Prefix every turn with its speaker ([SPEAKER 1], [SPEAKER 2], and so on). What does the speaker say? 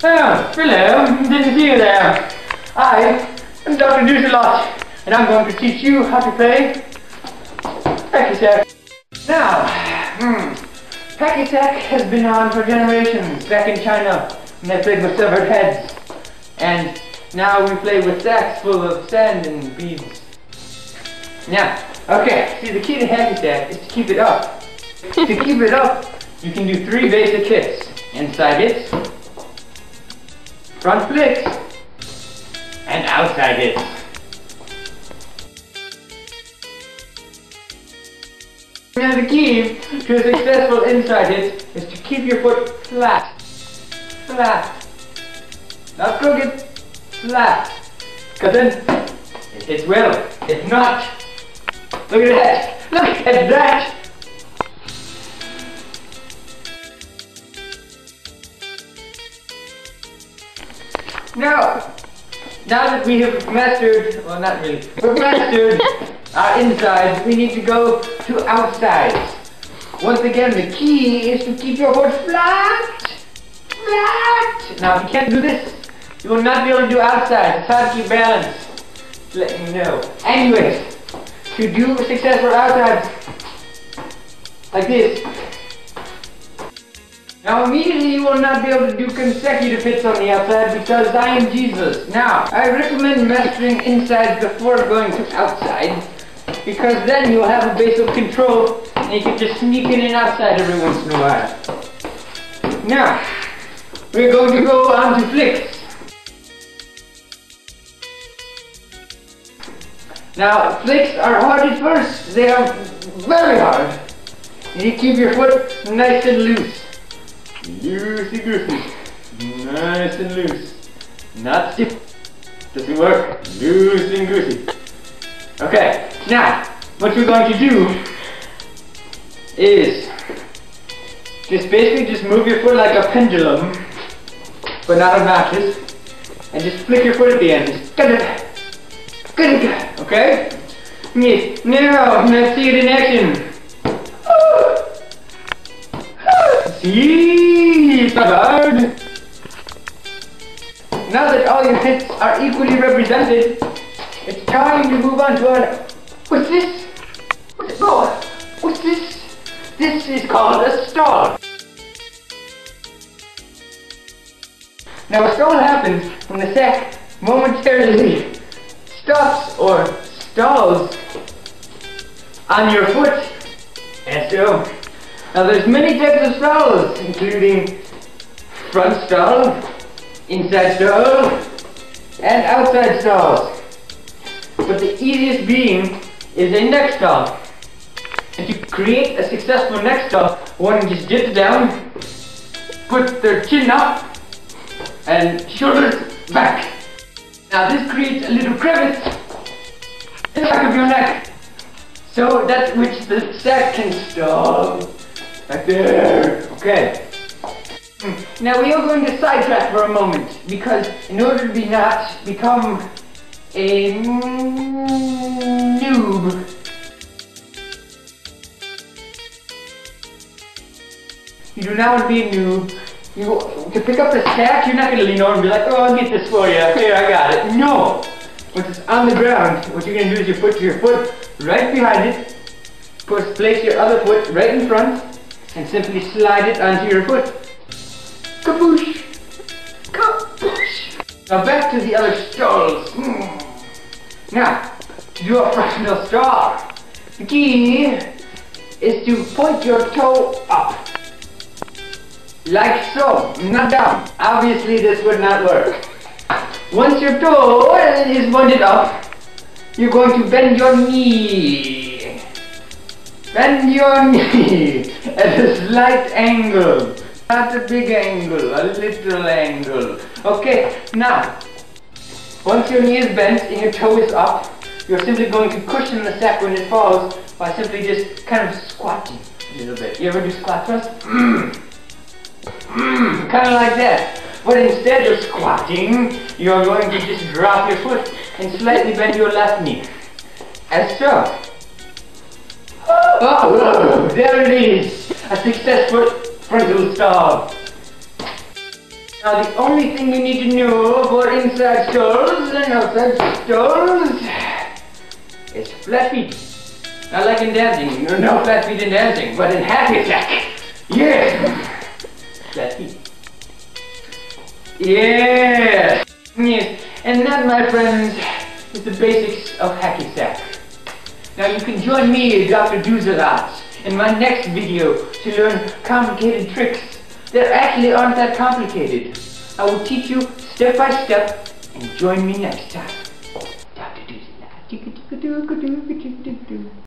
[SPEAKER 1] Hello, didn't see you there. I am Dr. Doozalot, and I'm going to teach you how to play Hacky-Sack. Now, hmm, Hacky-Sack has been on for generations back in China, and they played with severed heads. And now we play with sacks full of sand and beads. Now, okay, see the key to Hacky-Sack is to keep it up. to keep it up, you can do three basic hits. Inside hits, front flicks, and outside hits. Now the key to a successful inside hit is to keep your foot flat. Flat. Not crooked, flat. Because then it hits well. If not, look at that. Look at that. Now, now that we have mastered, well not really, we've mastered our insides, we need to go to outsides. Once again, the key is to keep your foot flat, flat. Now, if you can't do this, you will not be able to do outsides. It's hard to keep balance. Just letting you know. Anyways, to do successful outsides, like this, now immediately you will not be able to do consecutive hits on the outside because I am Jesus. Now, I recommend mastering insides before going to outside because then you'll have a base of control and you can just sneak in and outside every once in a while. Now, we're going to go on to flicks. Now, flicks are hard at first. They are very hard. You keep your foot nice and loose. Loosey goosey. Nice and loose. Not stiff. Doesn't work. Loose and goosey. Okay, now, what you're going to do is just basically just move your foot like a pendulum, but not a mattress, and just flick your foot at the end. Just get it. Get it. Okay? Now, let's see it in action. See, Now that all your hits are equally represented, it's time to move on to our. What's this? What's called? What's this? This is called a stall. Now a stall happens when the sack momentarily stops or stalls on your foot. And so now there's many types of stalls, including front stall, inside stall, and outside stalls. But the easiest being is a neck stall. And to create a successful neck stall, one just dips down, put their chin up, and shoulders back. Now this creates a little crevice in the back of your neck, so that which the can stall. Right there. Okay. Now we are going to sidetrack for a moment because in order to be not become a noob, you do not want to be a noob. You to pick up the sack, you're not going to lean over and be like, "Oh, I'll get this for you. Here, I got it." No. Once it's on the ground, what you're going to do is you put your foot right behind it, push, place your other foot right in front, and simply slide it onto your foot. Kaboosh! Kaboosh! Now back to the other stalls. Hmm. Now, to do a fractional stall, the key is to point your toe up. Like so, not down. Obviously this would not work. Once your toe is pointed up, you're going to bend your knee. Bend your knee at a slight angle. Not a big angle, a little angle. Okay, now, once your knee is bent and your toe is up, you're simply going to cushion the sack when it falls by simply just kind of squatting a little bit. You ever do squat thrust? kind of like that. But instead of squatting, you're going to just drop your foot and slightly bend your left knee. As so. Oh, there it is! A successful frontal stall. Now the only thing you need to know for inside stalls and outside stalls is feet. Not like in dancing, you no flat in dancing, but in hacky sack. Yes! Feet. Yes! Yes. And that, my friends, is the basics of hacky sack. Now you can join me, Dr. Doozalot, in my next video to learn complicated tricks that actually aren't that complicated. I will teach you step by step and join me next time.